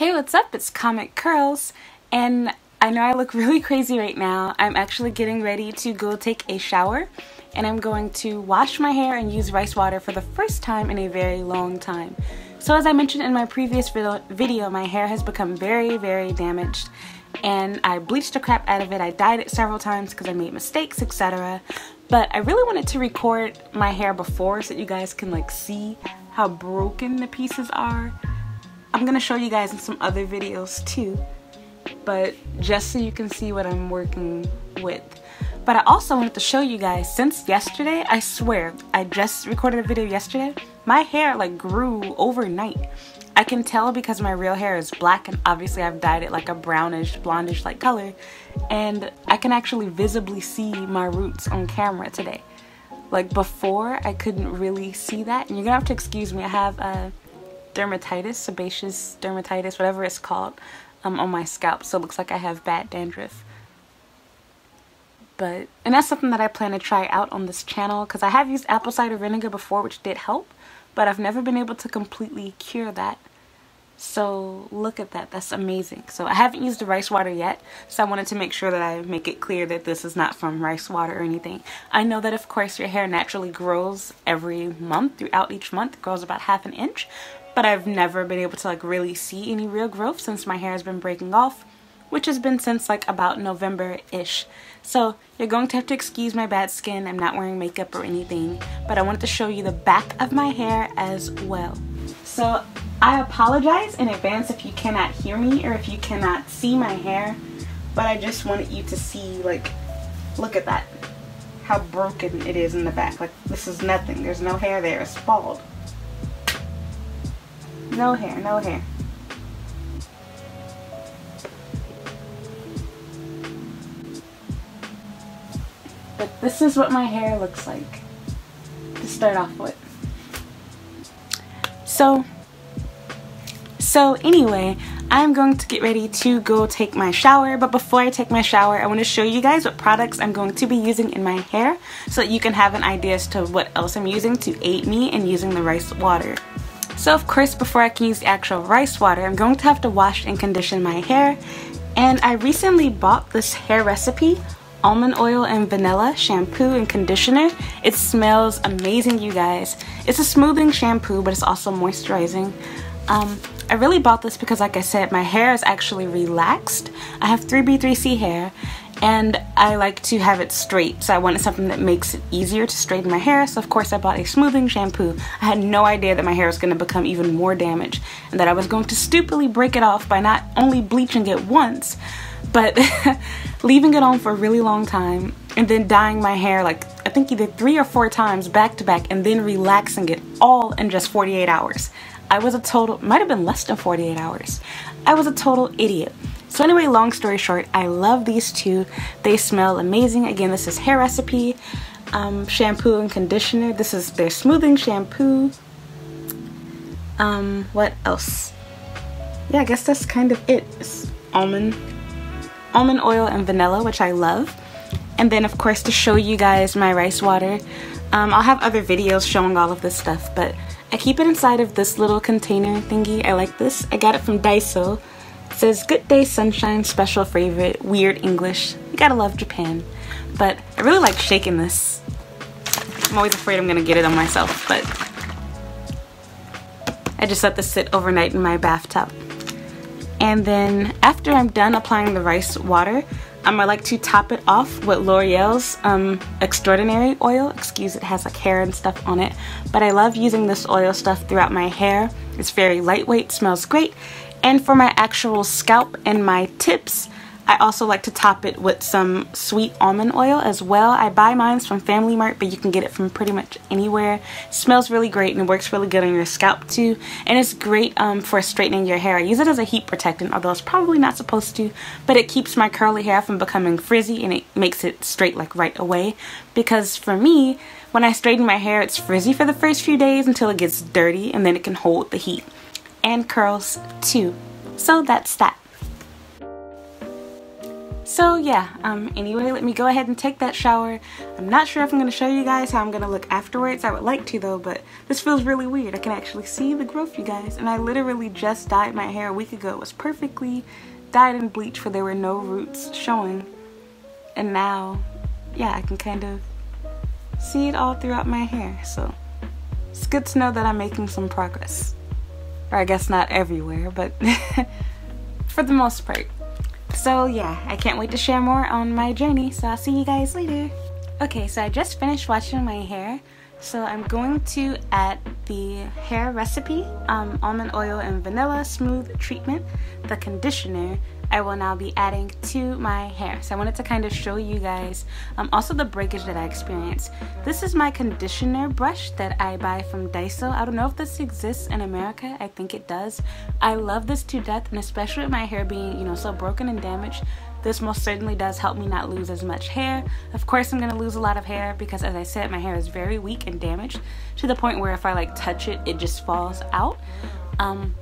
Hey, what's up? It's Comic Curls, and I know I look really crazy right now. I'm actually getting ready to go take a shower, and I'm going to wash my hair and use rice water for the first time in a very long time. So as I mentioned in my previous video, my hair has become very, very damaged, and I bleached the crap out of it. I dyed it several times because I made mistakes, etc. But I really wanted to record my hair before so that you guys can like see how broken the pieces are. I'm gonna show you guys in some other videos too, but just so you can see what I'm working with. But I also wanted to show you guys, since yesterday, I swear, I just recorded a video yesterday, my hair like grew overnight. I can tell because my real hair is black and obviously I've dyed it like a brownish, blondish like color. And I can actually visibly see my roots on camera today. Like before, I couldn't really see that. And you're gonna have to excuse me, I have a dermatitis, sebaceous dermatitis, whatever it's called, um, on my scalp. So it looks like I have bad dandruff. But, and that's something that I plan to try out on this channel because I have used apple cider vinegar before, which did help, but I've never been able to completely cure that. So look at that, that's amazing. So I haven't used the rice water yet, so I wanted to make sure that I make it clear that this is not from rice water or anything. I know that of course your hair naturally grows every month, throughout each month, it grows about half an inch, but I've never been able to like really see any real growth since my hair has been breaking off which has been since like about November-ish. So you're going to have to excuse my bad skin. I'm not wearing makeup or anything, but I wanted to show you the back of my hair as well. So I apologize in advance if you cannot hear me or if you cannot see my hair, but I just wanted you to see like, look at that, how broken it is in the back. Like this is nothing, there's no hair there, it's bald. No hair, no hair. But this is what my hair looks like to start off with. So, so anyway, I'm going to get ready to go take my shower, but before I take my shower, I want to show you guys what products I'm going to be using in my hair so that you can have an idea as to what else I'm using to aid me in using the rice water. So of course, before I can use the actual rice water, I'm going to have to wash and condition my hair. And I recently bought this hair recipe, almond oil and vanilla shampoo and conditioner. It smells amazing, you guys. It's a smoothing shampoo, but it's also moisturizing. Um, I really bought this because like I said, my hair is actually relaxed. I have 3B3C hair and I like to have it straight so I wanted something that makes it easier to straighten my hair so of course I bought a smoothing shampoo. I had no idea that my hair was going to become even more damaged and that I was going to stupidly break it off by not only bleaching it once but leaving it on for a really long time and then dyeing my hair like I think either three or four times back to back and then relaxing it all in just 48 hours. I was a total, might have been less than 48 hours. I was a total idiot. So anyway, long story short, I love these two. They smell amazing. Again, this is Hair Recipe um, shampoo and conditioner. This is their smoothing shampoo. Um, what else? Yeah, I guess that's kind of it. It's almond, almond oil and vanilla, which I love. And then of course to show you guys my rice water. Um, I'll have other videos showing all of this stuff, but I keep it inside of this little container thingy. I like this. I got it from Daiso says, Good Day Sunshine, special favorite, weird English. You gotta love Japan. But I really like shaking this. I'm always afraid I'm gonna get it on myself, but I just let this sit overnight in my bathtub. And then after I'm done applying the rice water, um, I like to top it off with L'Oreal's um, Extraordinary Oil. Excuse it has like hair and stuff on it. But I love using this oil stuff throughout my hair. It's very lightweight, smells great, and for my actual scalp and my tips, I also like to top it with some sweet almond oil as well. I buy mine from Family Mart, but you can get it from pretty much anywhere. It smells really great and it works really good on your scalp too. And it's great um, for straightening your hair. I use it as a heat protectant, although it's probably not supposed to, but it keeps my curly hair from becoming frizzy and it makes it straight like right away. Because for me, when I straighten my hair, it's frizzy for the first few days until it gets dirty and then it can hold the heat and curls too. So that's that. So yeah, um, anyway, let me go ahead and take that shower. I'm not sure if I'm going to show you guys how I'm going to look afterwards. I would like to though, but this feels really weird. I can actually see the growth, you guys. And I literally just dyed my hair a week ago. It was perfectly dyed and bleached where there were no roots showing. And now, yeah, I can kind of see it all throughout my hair. So it's good to know that I'm making some progress. Or I guess not everywhere, but for the most part. So yeah, I can't wait to share more on my journey, so I'll see you guys later. Okay, so I just finished washing my hair. So I'm going to add the hair recipe, um, almond oil and vanilla smooth treatment, the conditioner, I will now be adding to my hair. So I wanted to kind of show you guys um, also the breakage that I experienced. This is my conditioner brush that I buy from Daiso. I don't know if this exists in America. I think it does. I love this to death and especially with my hair being, you know, so broken and damaged. This most certainly does help me not lose as much hair. Of course, I'm going to lose a lot of hair because as I said, my hair is very weak and damaged to the point where if I like touch it, it just falls out. Um,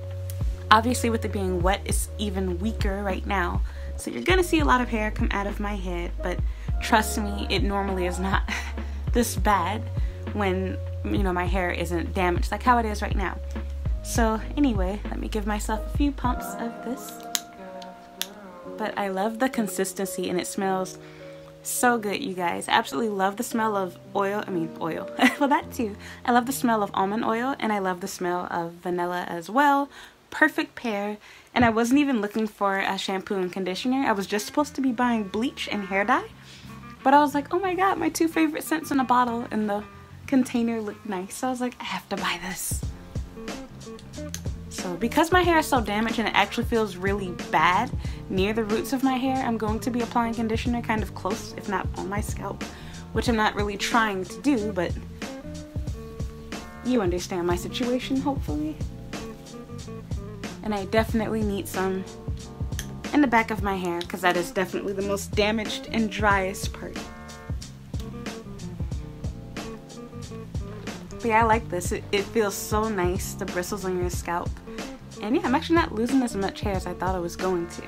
Obviously with it being wet, it's even weaker right now. So you're gonna see a lot of hair come out of my head, but trust me, it normally is not this bad when, you know, my hair isn't damaged like how it is right now. So anyway, let me give myself a few pumps of this. But I love the consistency and it smells so good, you guys. Absolutely love the smell of oil. I mean, oil. well, that too. I love the smell of almond oil and I love the smell of vanilla as well perfect pair and I wasn't even looking for a shampoo and conditioner. I was just supposed to be buying bleach and hair dye. But I was like, oh my god, my two favorite scents in a bottle and the container looked nice. So I was like, I have to buy this. So because my hair is so damaged and it actually feels really bad near the roots of my hair, I'm going to be applying conditioner kind of close, if not on my scalp, which I'm not really trying to do, but you understand my situation, hopefully and I definitely need some in the back of my hair because that is definitely the most damaged and driest part. But yeah, I like this. It, it feels so nice, the bristles on your scalp. And yeah, I'm actually not losing as much hair as I thought I was going to.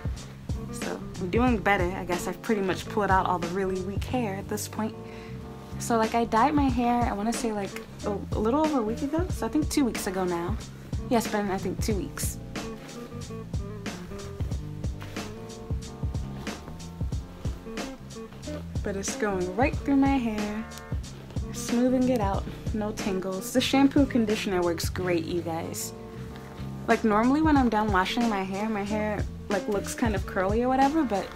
So I'm doing better. I guess I've pretty much pulled out all the really weak hair at this point. So like I dyed my hair, I want to say like a, a little over a week ago. So I think two weeks ago now. Yeah, been I think two weeks. but it's going right through my hair, smoothing it out, no tangles. The shampoo conditioner works great, you guys. Like normally when I'm done washing my hair, my hair like looks kind of curly or whatever, but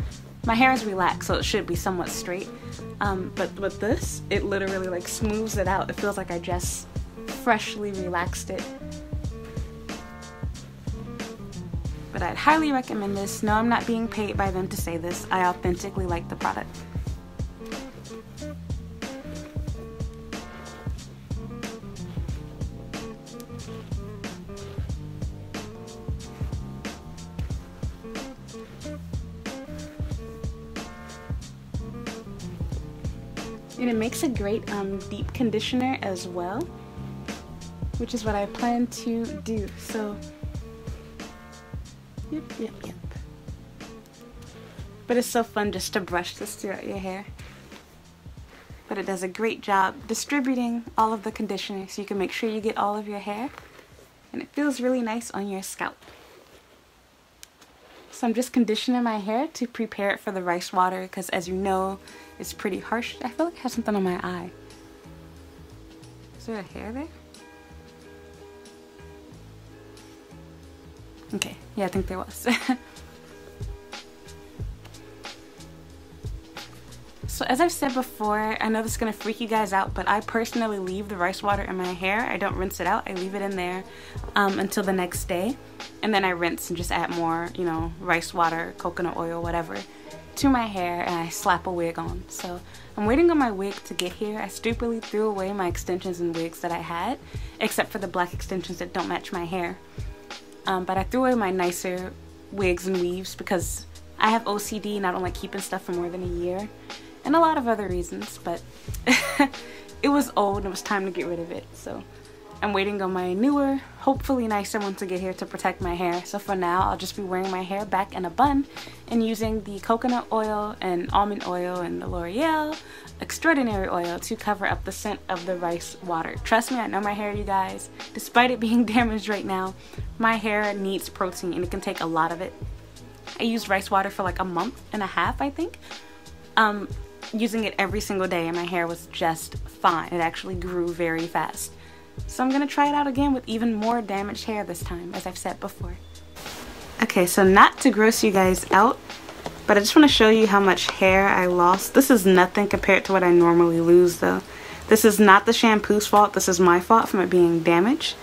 my hair is relaxed, so it should be somewhat straight. Um, but with this, it literally like smooths it out. It feels like I just freshly relaxed it. But I'd highly recommend this. No, I'm not being paid by them to say this. I authentically like the product. Makes a great um, deep conditioner as well, which is what I plan to do. So, yep, yep, yep. But it's so fun just to brush this throughout your hair. But it does a great job distributing all of the conditioner so you can make sure you get all of your hair. And it feels really nice on your scalp. So I'm just conditioning my hair to prepare it for the rice water because as you know, it's pretty harsh. I feel like I have something on my eye. Is there a hair there? Okay, yeah, I think there was. So as I've said before, I know this is going to freak you guys out, but I personally leave the rice water in my hair. I don't rinse it out. I leave it in there um, until the next day. And then I rinse and just add more, you know, rice water, coconut oil, whatever, to my hair and I slap a wig on. So I'm waiting on my wig to get here. I stupidly threw away my extensions and wigs that I had, except for the black extensions that don't match my hair. Um, but I threw away my nicer wigs and weaves because I have OCD and I don't like keeping stuff for more than a year and a lot of other reasons, but it was old and it was time to get rid of it. So I'm waiting on my newer, hopefully nicer one to get here to protect my hair. So for now, I'll just be wearing my hair back in a bun and using the coconut oil and almond oil and the L'Oreal Extraordinary Oil to cover up the scent of the rice water. Trust me, I know my hair, you guys. Despite it being damaged right now, my hair needs protein and it can take a lot of it. I used rice water for like a month and a half, I think. Um, using it every single day and my hair was just fine. It actually grew very fast. So I'm gonna try it out again with even more damaged hair this time, as I've said before. Okay, so not to gross you guys out, but I just want to show you how much hair I lost. This is nothing compared to what I normally lose though. This is not the shampoo's fault, this is my fault from it being damaged.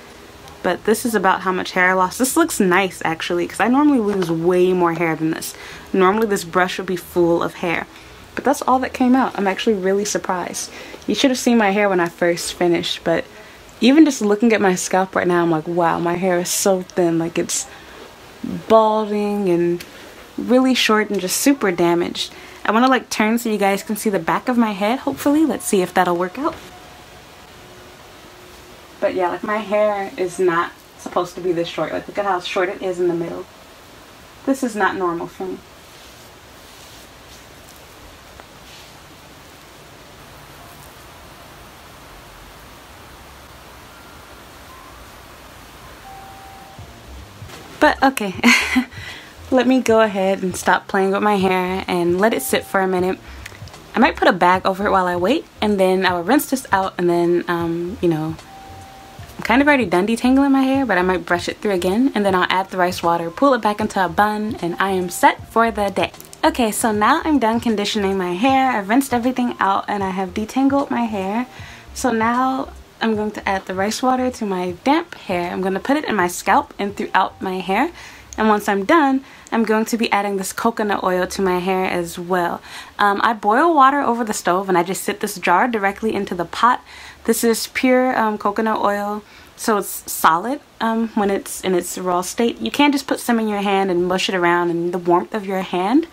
But this is about how much hair I lost. This looks nice actually, because I normally lose way more hair than this. Normally this brush would be full of hair. But that's all that came out. I'm actually really surprised. You should have seen my hair when I first finished, but even just looking at my scalp right now, I'm like, wow, my hair is so thin. Like it's balding and really short and just super damaged. I want to like turn so you guys can see the back of my head, hopefully. Let's see if that'll work out. But yeah, like my hair is not supposed to be this short. Like look at how short it is in the middle. This is not normal for me. But okay, let me go ahead and stop playing with my hair and let it sit for a minute. I might put a bag over it while I wait and then I will rinse this out and then, um, you know, I'm kind of already done detangling my hair, but I might brush it through again and then I'll add the rice water, pull it back into a bun, and I am set for the day. Okay, so now I'm done conditioning my hair. I've rinsed everything out and I have detangled my hair. So now I'm going to add the rice water to my damp hair. I'm going to put it in my scalp and throughout my hair. And once I'm done, I'm going to be adding this coconut oil to my hair as well. Um, I boil water over the stove and I just sit this jar directly into the pot. This is pure um, coconut oil, so it's solid um, when it's in its raw state. You can't just put some in your hand and mush it around and the warmth of your hand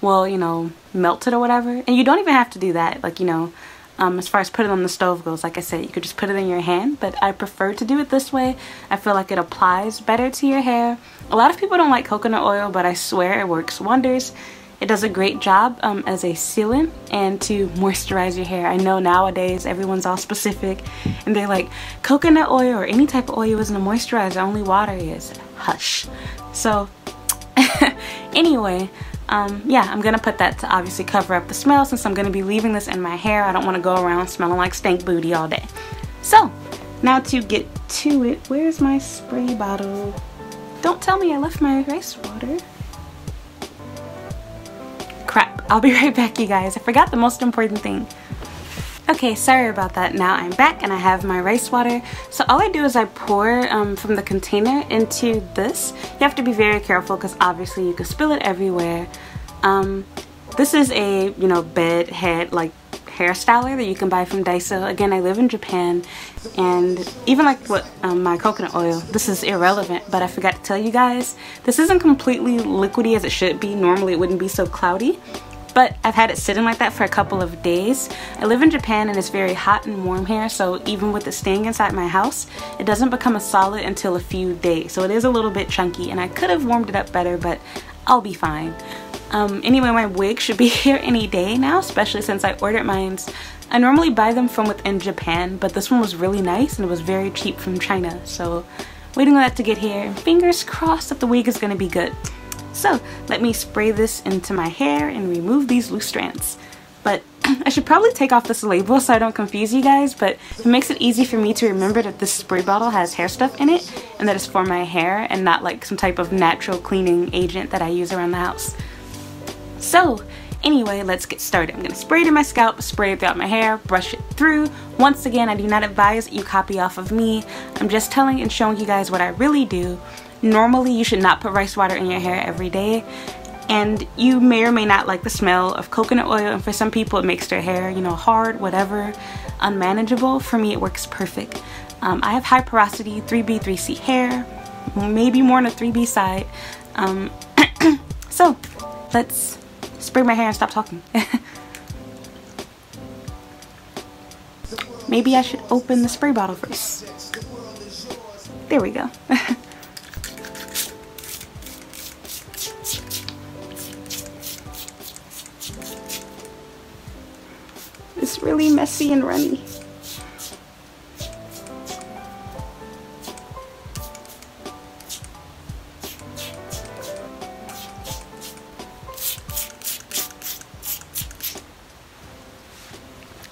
will, you know, melt it or whatever. And you don't even have to do that. Like, you know, um, as far as putting on the stove goes, like I said, you could just put it in your hand, but I prefer to do it this way. I feel like it applies better to your hair. A lot of people don't like coconut oil, but I swear it works wonders. It does a great job um, as a sealant and to moisturize your hair. I know nowadays everyone's all specific and they're like, coconut oil or any type of oil isn't a moisturizer, only water is. Hush. So, anyway, um, yeah, I'm gonna put that to obviously cover up the smell since I'm gonna be leaving this in my hair. I don't wanna go around smelling like stank booty all day. So, now to get to it, where's my spray bottle? Don't tell me I left my rice water. Crap, I'll be right back you guys. I forgot the most important thing. Okay, sorry about that. Now I'm back and I have my rice water. So all I do is I pour um, from the container into this. You have to be very careful because obviously you can spill it everywhere. Um, this is a, you know, bed head, like hairstyler that you can buy from Daiso. Again, I live in Japan and even like what um, my coconut oil, this is irrelevant, but I forgot to tell you guys, this isn't completely liquidy as it should be. Normally it wouldn't be so cloudy but I've had it sitting like that for a couple of days. I live in Japan and it's very hot and warm here, so even with it staying inside my house, it doesn't become a solid until a few days. So it is a little bit chunky and I could have warmed it up better, but I'll be fine. Um, anyway, my wig should be here any day now, especially since I ordered mine. I normally buy them from within Japan, but this one was really nice and it was very cheap from China. So waiting on that to get here. Fingers crossed that the wig is going to be good. So let me spray this into my hair and remove these loose strands. But I should probably take off this label so I don't confuse you guys, but it makes it easy for me to remember that this spray bottle has hair stuff in it and that it's for my hair and not like some type of natural cleaning agent that I use around the house. So anyway, let's get started. I'm to spray it in my scalp, spray it throughout my hair, brush it through. Once again, I do not advise that you copy off of me. I'm just telling and showing you guys what I really do Normally you should not put rice water in your hair every day and you may or may not like the smell of coconut oil and for some people it makes their hair you know hard whatever unmanageable. For me it works perfect. Um, I have high porosity 3B 3C hair maybe more on the 3B side. Um, so let's spray my hair and stop talking. Maybe I should open the spray bottle first. There we go. it's really messy and runny.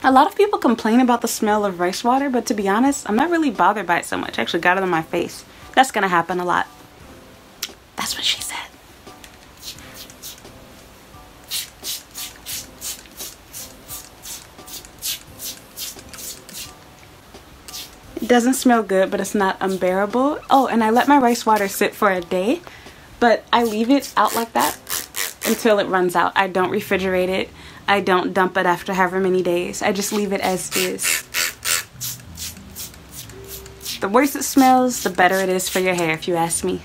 A lot of people complain about the smell of rice water, but to be honest, I'm not really bothered by it so much. I actually got it on my face. That's gonna happen a lot. Doesn't smell good, but it's not unbearable. Oh, and I let my rice water sit for a day, but I leave it out like that until it runs out. I don't refrigerate it. I don't dump it after however many days. I just leave it as is. The worse it smells, the better it is for your hair if you ask me.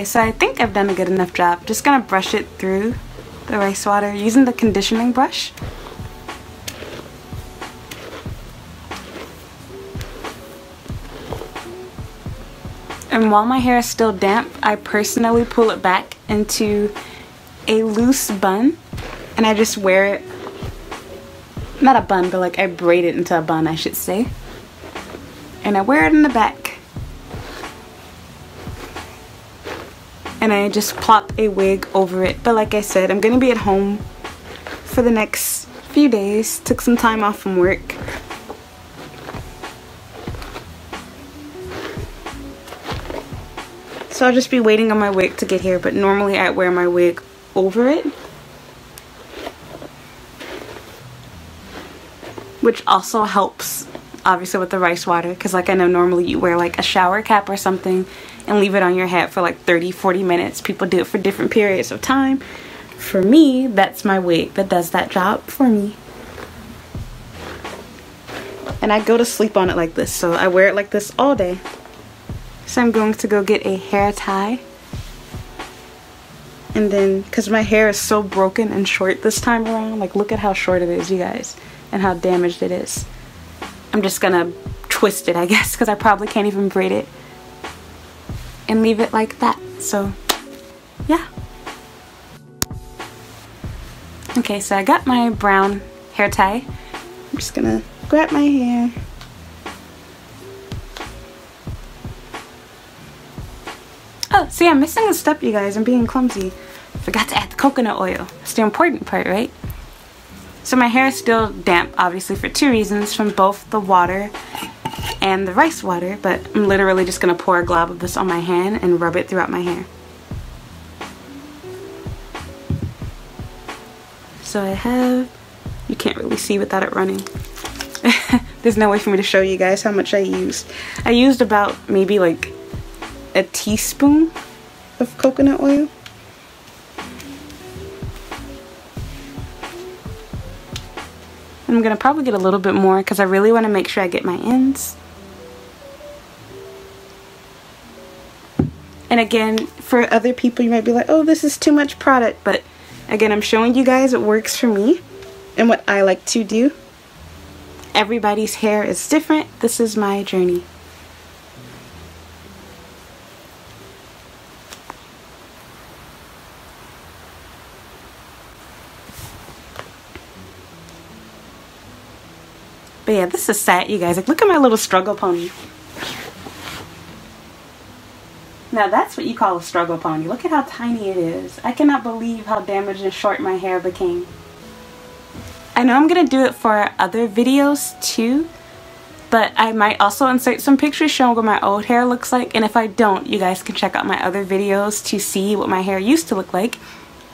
Okay, so I think I've done a good enough job. Just gonna brush it through the rice water using the conditioning brush. And while my hair is still damp, I personally pull it back into a loose bun and I just wear it, not a bun, but like I braid it into a bun, I should say. And I wear it in the back. And I just plop a wig over it. But like I said, I'm going to be at home for the next few days. Took some time off from work. So I'll just be waiting on my wig to get here, but normally I wear my wig over it. Which also helps, obviously, with the rice water. Because like I know normally you wear like a shower cap or something and leave it on your head for like 30 40 minutes. People do it for different periods of time. For me that's my wig that does that job for me. And I go to sleep on it like this so I wear it like this all day. So I'm going to go get a hair tie. And then because my hair is so broken and short this time around like look at how short it is you guys and how damaged it is I'm just gonna twist it I guess because I probably can't even braid it and leave it like that. So yeah. Okay, so I got my brown hair tie. I'm just gonna grab my hair. Oh, see, I'm missing a step, you guys. I'm being clumsy. Forgot to add the coconut oil. It's the important part, right? So my hair is still damp, obviously, for two reasons. From both the water and the rice water, but I'm literally just to pour a glob of this on my hand and rub it throughout my hair. So I have, you can't really see without it running. There's no way for me to show you guys how much I used. I used about maybe like a teaspoon of coconut oil. I'm gonna probably get a little bit more because I really want to make sure I get my ends. And again, for other people, you might be like, oh, this is too much product. But again, I'm showing you guys what works for me and what I like to do. Everybody's hair is different. This is my journey. Yeah, this is sad, you guys. Like, look at my little struggle pony. Now that's what you call a struggle pony. Look at how tiny it is. I cannot believe how damaged and short my hair became. I know I'm to do it for other videos too, but I might also insert some pictures showing what my old hair looks like, and if I don't, you guys can check out my other videos to see what my hair used to look like.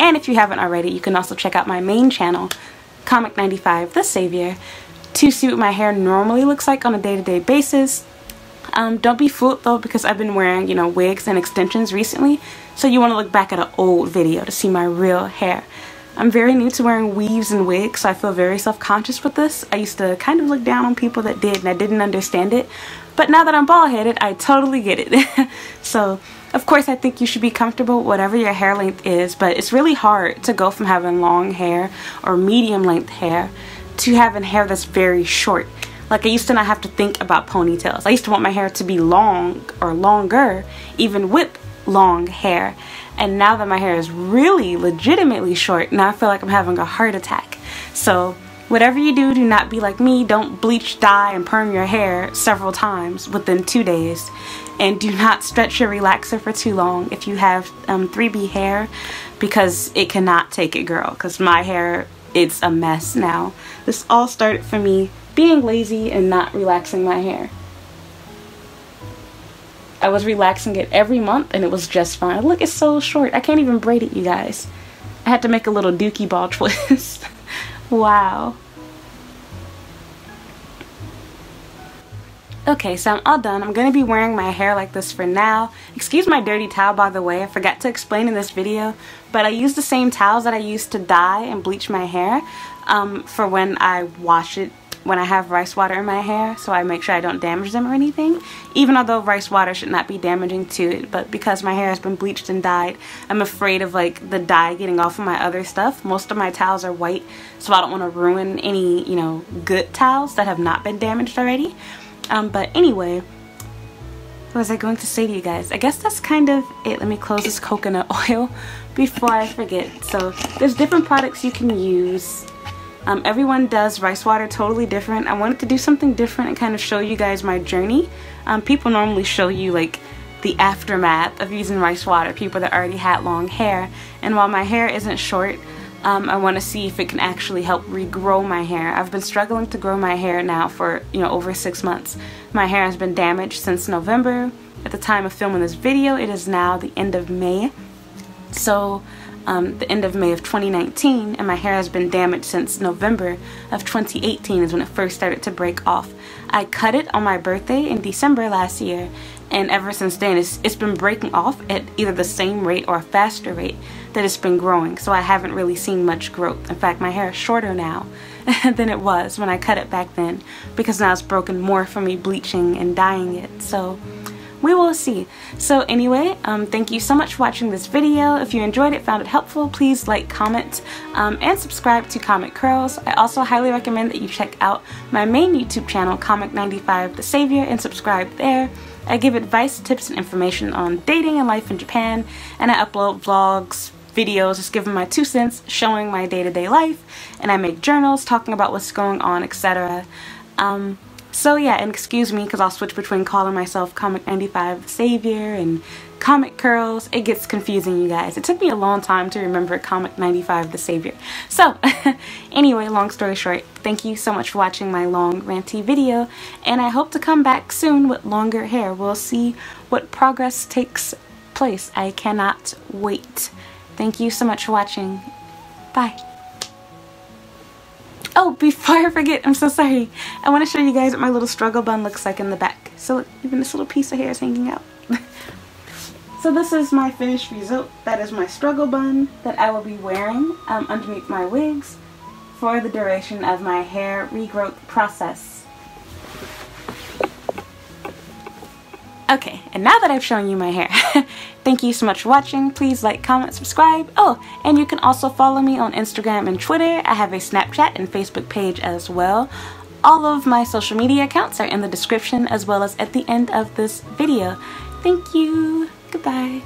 And if you haven't already, you can also check out my main channel, Comic95 The Savior, to see what my hair normally looks like on a day-to-day -day basis Um, don't be fooled though because I've been wearing, you know, wigs and extensions recently. So you want to look back at an old video to see my real hair. I'm very new to wearing weaves and wigs, so I feel very self-conscious with this. I used to kind of look down on people that did and I didn't understand it. But now that I'm bald-headed, I totally get it. so, of course, I think you should be comfortable whatever your hair length is, but it's really hard to go from having long hair or medium length hair to having hair that's very short. Like I used to not have to think about ponytails. I used to want my hair to be long or longer, even with long hair. And now that my hair is really legitimately short, now I feel like I'm having a heart attack. So whatever you do, do not be like me. Don't bleach, dye, and perm your hair several times within two days. And do not stretch your relaxer for too long if you have um, 3B hair because it cannot take it, girl. Because my hair, it's a mess now. This all started for me being lazy and not relaxing my hair. I was relaxing it every month and it was just fine. Look, it's so short. I can't even braid it, you guys. I had to make a little dookie ball twist. wow. Okay, so I'm all done. I'm going to be wearing my hair like this for now. Excuse my dirty towel, by the way. I forgot to explain in this video, but I use the same towels that I used to dye and bleach my hair um, for when I wash it when I have rice water in my hair so I make sure I don't damage them or anything. Even although rice water should not be damaging to it but because my hair has been bleached and dyed I'm afraid of like the dye getting off of my other stuff. Most of my towels are white so I don't want to ruin any you know good towels that have not been damaged already. Um, but anyway what was I going to say to you guys? I guess that's kind of it. Let me close this coconut oil before I forget so there's different products you can use um, everyone does rice water totally different. I wanted to do something different and kind of show you guys my journey. Um, people normally show you like the aftermath of using rice water, people that already had long hair. And while my hair isn't short, um, I want to see if it can actually help regrow my hair. I've been struggling to grow my hair now for, you know, over six months. My hair has been damaged since November. At the time of filming this video, it is now the end of May. So um, the end of May of 2019 and my hair has been damaged since November of 2018 is when it first started to break off. I cut it on my birthday in December last year and ever since then it's, it's been breaking off at either the same rate or a faster rate that it's been growing so I haven't really seen much growth. In fact my hair is shorter now than it was when I cut it back then because now it's broken more from me bleaching and dyeing it so we will see. So anyway, um, thank you so much for watching this video. If you enjoyed it, found it helpful, please like, comment, um, and subscribe to Comic Curls. I also highly recommend that you check out my main YouTube channel, Comic95 The Savior, and subscribe there. I give advice, tips, and information on dating and life in Japan, and I upload vlogs, videos, just giving my two cents, showing my day-to-day -day life, and I make journals talking about what's going on, etc. Um, so yeah, and excuse me because I'll switch between calling myself Comic 95 the Savior and Comic Curls. It gets confusing, you guys. It took me a long time to remember Comic 95 the Savior. So, anyway, long story short, thank you so much for watching my long ranty video, and I hope to come back soon with longer hair. We'll see what progress takes place. I cannot wait. Thank you so much for watching. Bye. Oh, before I forget, I'm so sorry. I want to show you guys what my little struggle bun looks like in the back. So look, even this little piece of hair is hanging out. so this is my finished result. That is my struggle bun that I will be wearing um, underneath my wigs for the duration of my hair regrowth process. Okay, and now that I've shown you my hair, thank you so much for watching. Please like, comment, subscribe. Oh, and you can also follow me on Instagram and Twitter. I have a Snapchat and Facebook page as well. All of my social media accounts are in the description as well as at the end of this video. Thank you. Goodbye.